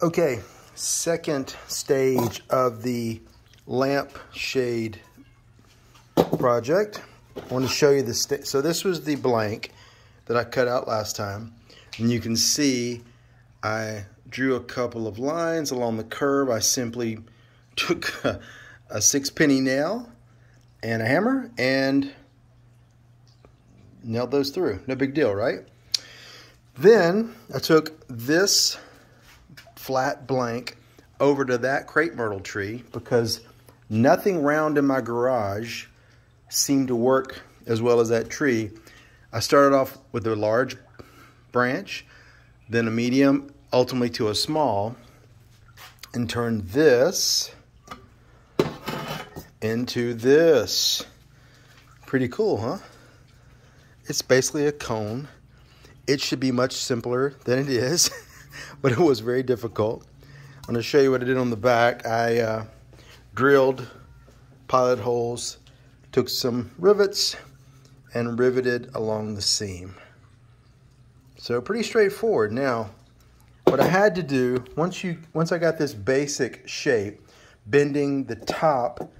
Okay, second stage of the lamp shade project. I want to show you the, so this was the blank that I cut out last time. And you can see I drew a couple of lines along the curve. I simply took a, a six penny nail and a hammer and nailed those through. No big deal, right? Then I took this flat blank over to that crepe myrtle tree because nothing round in my garage seemed to work as well as that tree. I started off with a large branch, then a medium, ultimately to a small, and turned this into this. Pretty cool, huh? It's basically a cone. It should be much simpler than it is. but it was very difficult. I'm going to show you what I did on the back. I uh, drilled pilot holes, took some rivets, and riveted along the seam. So pretty straightforward. Now, what I had to do, once, you, once I got this basic shape, bending the top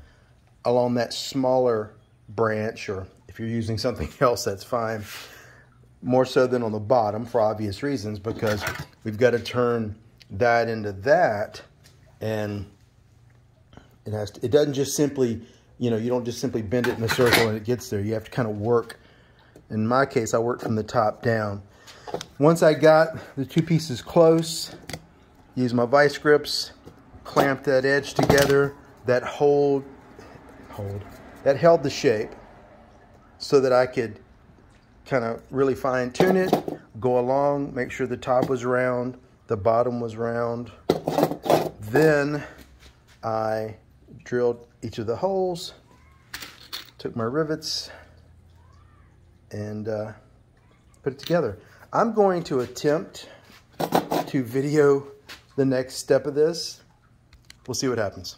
along that smaller branch, or if you're using something else, that's fine more so than on the bottom for obvious reasons because we've got to turn that into that and it has to, it doesn't just simply you know you don't just simply bend it in a circle and it gets there. You have to kind of work. In my case I work from the top down. Once I got the two pieces close use my vice grips clamp that edge together that hold hold that held the shape so that I could kind of really fine tune it, go along, make sure the top was round, the bottom was round. Then I drilled each of the holes, took my rivets, and uh, put it together. I'm going to attempt to video the next step of this. We'll see what happens.